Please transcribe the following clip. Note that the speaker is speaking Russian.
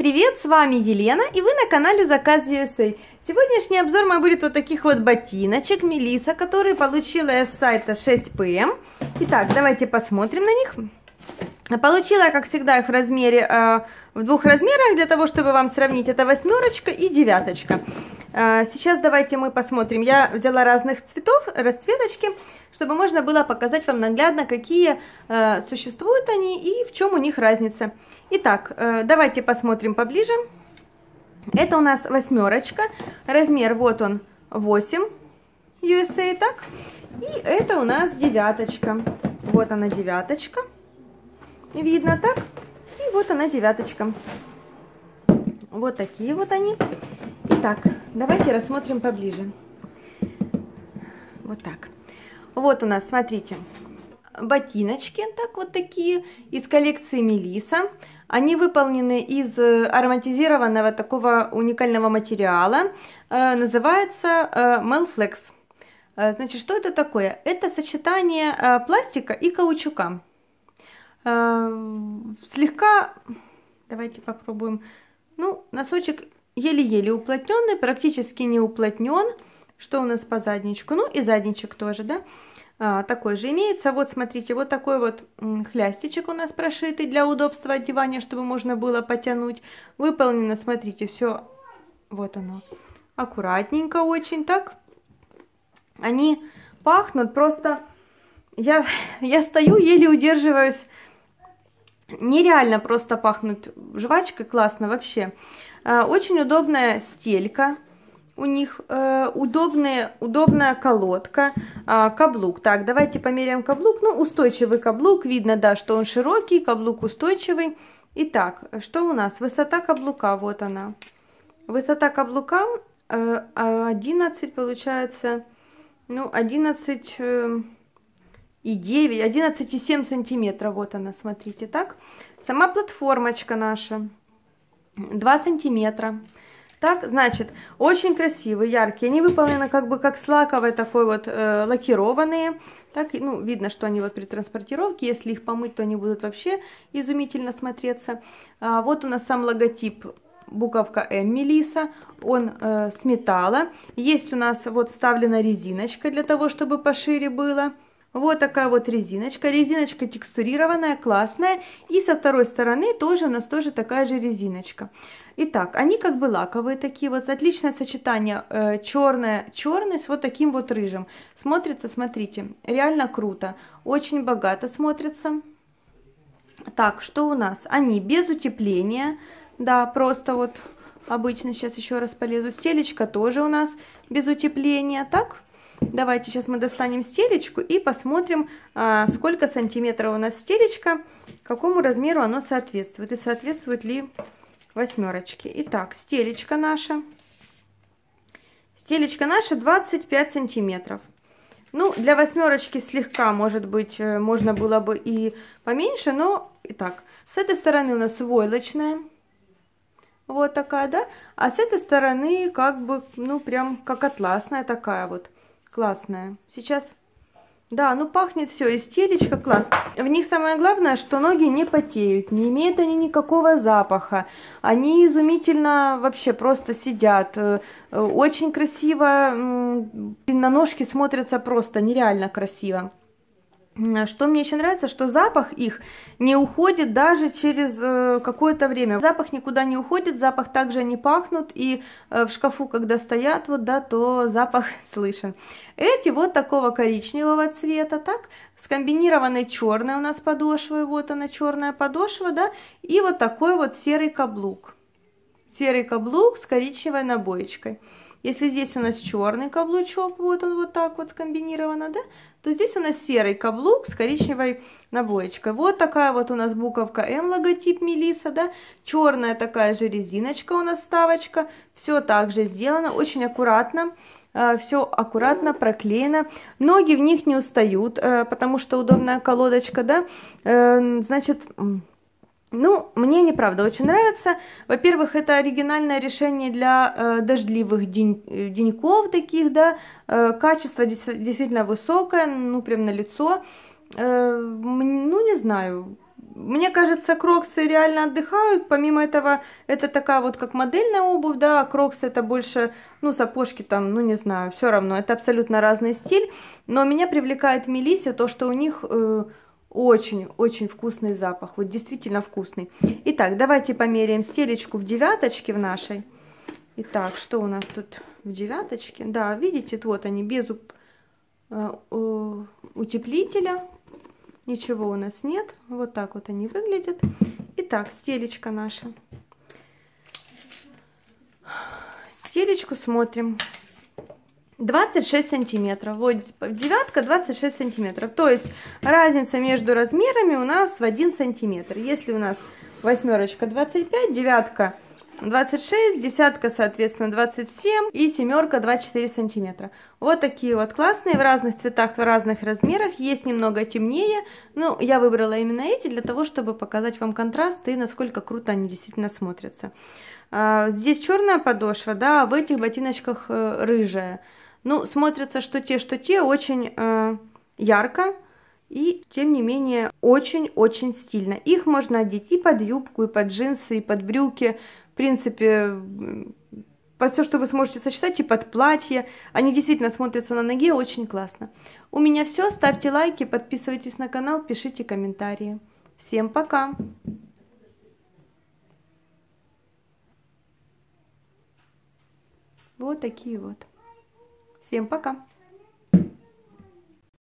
привет, с вами Елена и вы на канале Заказ USA. Сегодняшний обзор мой будет вот таких вот ботиночек Мелиса, которые получила я с сайта 6PM. Итак, давайте посмотрим на них. Получила я, как всегда, их в размере, э, в двух размерах, для того, чтобы вам сравнить. Это восьмерочка и девяточка. Э, сейчас давайте мы посмотрим. Я взяла разных цветов, расцветочки, чтобы можно было показать вам наглядно, какие э, существуют они и в чем у них разница. Итак, э, давайте посмотрим поближе. Это у нас восьмерочка, размер вот он 8 USA, так? И это у нас девяточка. Вот она девяточка. Видно так? И вот она девяточка. Вот такие вот они. Итак, давайте рассмотрим поближе. Вот так. Вот у нас, смотрите, ботиночки, так вот такие, из коллекции Мелиса. Они выполнены из ароматизированного такого уникального материала. Э, называется э, Melflex. Э, значит, что это такое? Это сочетание э, пластика и каучука. Э, слегка, давайте попробуем, ну, носочек еле-еле уплотненный, практически не уплотнен. Что у нас по задничку? Ну и задничек тоже, да? А, такой же имеется. Вот смотрите, вот такой вот хлястичек у нас прошитый для удобства одевания, чтобы можно было потянуть. Выполнено, смотрите, все, вот оно, аккуратненько очень так. Они пахнут просто, я, я стою, еле удерживаюсь, нереально просто пахнут жвачкой, классно вообще. А, очень удобная стелька, у них э, удобная, удобная колодка, э, каблук. Так, давайте померяем каблук. Ну, устойчивый каблук, видно, да, что он широкий, каблук устойчивый. Итак, что у нас? Высота каблука, вот она. Высота каблука э, 11, получается, ну, 11 э, и 9, 11,7 сантиметров, вот она, смотрите, так. Сама платформочка наша 2 сантиметра. Так, значит, очень красивые, яркие. Они выполнены как бы как с лаковой такой вот э, лакированные. Так, ну, видно, что они вот при транспортировке, если их помыть, то они будут вообще изумительно смотреться. А, вот у нас сам логотип буковка М Мелиса, он э, с металла. Есть у нас вот вставлена резиночка для того, чтобы пошире было. Вот такая вот резиночка. Резиночка текстурированная, классная. И со второй стороны тоже у нас тоже такая же резиночка. Итак, они как бы лаковые такие вот, отличное сочетание э, черное, черный с вот таким вот рыжим. Смотрится, смотрите, реально круто, очень богато смотрится. Так, что у нас? Они без утепления, да, просто вот обычно, сейчас еще раз полезу, стелечка тоже у нас без утепления, так? Давайте сейчас мы достанем стелечку и посмотрим, а, сколько сантиметров у нас стелечка, какому размеру оно соответствует и соответствует ли восьмерочки. Итак, стелечка наша. Стелечка наша 25 сантиметров. Ну, для восьмерочки слегка, может быть, э, можно было бы и поменьше, но итак. С этой стороны у нас войлочная. Вот такая, да? А с этой стороны как бы, ну, прям как атласная такая вот. Классная. Сейчас да, ну пахнет все, истеричка, класс. В них самое главное, что ноги не потеют, не имеют они никакого запаха. Они изумительно вообще просто сидят. Э, очень красиво, на ножки смотрятся просто нереально красиво. Что мне еще нравится, что запах их не уходит даже через э, какое-то время. Запах никуда не уходит, запах также не пахнут, и э, в шкафу, когда стоят, вот, да, то запах слышен. Эти вот такого коричневого цвета, так, скомбинированной черной у нас подошвой, вот она черная подошва, да, и вот такой вот серый каблук. Серый каблук с коричневой набоечкой. Если здесь у нас черный каблучок, вот он вот так вот скомбинировано, да, то здесь у нас серый каблук с коричневой набоечкой. Вот такая вот у нас буковка М, логотип Мелиса, да, черная такая же резиночка у нас вставочка, все также сделано, очень аккуратно. Э, все аккуратно проклеено. Ноги в них не устают, э, потому что удобная колодочка, да. Э, значит, ну, мне неправда очень нравится. Во-первых, это оригинальное решение для э, дождливых день, э, деньков таких, да. Э, качество действительно высокое, ну, прям на лицо. Э, ну, не знаю, Мне кажется, кроксы реально отдыхают. Помимо этого, это такая вот как модельная обувь, да, а кроксы это больше, ну, сапожки там, ну, не знаю, все равно. Это абсолютно разный стиль. Но меня привлекает в Мелисе то, что у них очень-очень вкусный запах. Вот действительно вкусный. Итак, давайте померяем стелечку в девяточке в нашей. Итак, что у нас тут в девяточке? Да, видите, вот они без э, утеплителя. Ничего у нас нет. Вот так вот они выглядят. Итак, стелечка наша. Стелечку смотрим. 26 сантиметров. Вот девятка 26 сантиметров. То есть разница между размерами у нас в 1 сантиметр. Если у нас восьмерочка 25, девятка 26, десятка, соответственно, 27 и семерка 24 сантиметра. Вот такие вот классные, в разных цветах, в разных размерах. Есть немного темнее, но я выбрала именно эти для того, чтобы показать вам контраст и насколько круто они действительно смотрятся. А, здесь черная подошва, да, а в этих ботиночках э, рыжая. Ну, смотрятся что те, что те, очень э, ярко. И, тем не менее, очень-очень стильно. Их можно одеть и под юбку, и под джинсы, и под брюки принципе, под все, что вы сможете сочетать, и под платье. Они действительно смотрятся на ноге очень классно. У меня все. Ставьте лайки, подписывайтесь на канал, пишите комментарии. Всем пока! Вот такие вот. Всем пока!